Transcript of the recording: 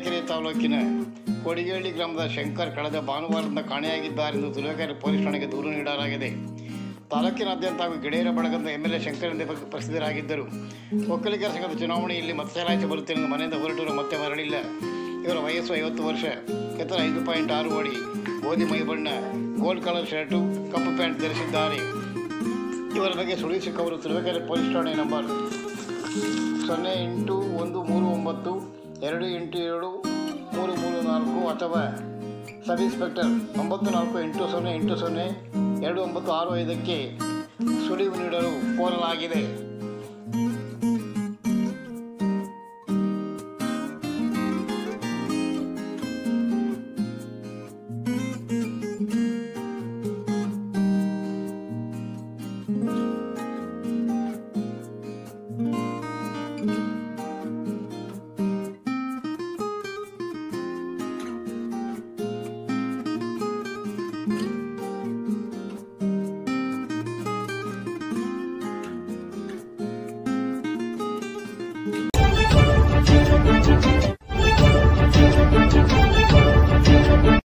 ತಾಲೂಕಿನ ಕೊಡಿಗೇಳ್ಳಿ ಗ್ರಾಮದ ಶಂಕರ್ ಕಳೆದ ಭಾನುವಾರದಿಂದ ಕಾಣೆಯಾಗಿದ್ದಾರೆಂದು ತುಲಕೆರೆ ಪೊಲೀಸ್ ಠಾಣೆಗೆ ದೂರು ನೀಡಲಾಗಿದೆ. ತಾಲೂಕಿನಾದ್ಯಂತ ಹಾಗೂ ಗಿಡೇರ ಬಳಗದ ಎಂ ಎಲ್ ಎ ಶಂಕರ್ ಪ್ರಸಿದ್ಧರಾಗಿದ್ದರು. ಒಕ್ಕಲಿಗರ ಸಂಘದ ಚುನಾವಣೆಯಲ್ಲಿ ಮತ ಚಲಾಯಿಸಿ ಬರುತ್ತೇನೆಂದು ಮನೆಯಿಂದ ಹೊರಟರು ಮತ್ತೆ ಮರಳಿಲ್ಲ ಇವರ ವಯಸ್ಸು ಐವತ್ತು ವರ್ಷ. ಎತ್ತರ ಐದು ಪಾಯಿಂಟ್ ಆರು ಅಡಿ, ಗೋಧಿ ಮೈ ಬಣ್ಣ ಗೋಲ್ಡ್ ಕಲರ್ ಶರ್ಟು, ಕಪ್ಪು ಪ್ಯಾಂಟ್ ಧರಿಸಿದ್ದಾರೆ. ಇವರ ಬಗ್ಗೆ ಸುಳಿವು ಸಿಕ್ಕವರು ತುಳುವೇಕೆರೆ ಪೊಲೀಸ್ ಠಾಣೆ ನಂಬರ್ ಸೊನ್ನೆ ಎಂಟು ಒಂದು ಮೂರು ಎರಡು ಎಂಟು ಏಳು, ಮೂರು ಮೂರು ನಾಲ್ಕು ಅಥವಾ ಸಬ್ ಇನ್ಸ್ಪೆಕ್ಟರ್ ಒಂಬತ್ತು ನಾಲ್ಕು ಎಂಟು ಸೊನ್ನೆ ಎಂಟು ಸೊನ್ನೆ ಎರಡು ಒಂಬತ್ತು ಆರು ಐದಕ್ಕೆ ಸುಳಿವು ನೀಡಲು ಕೋರಲಾಗಿದೆ.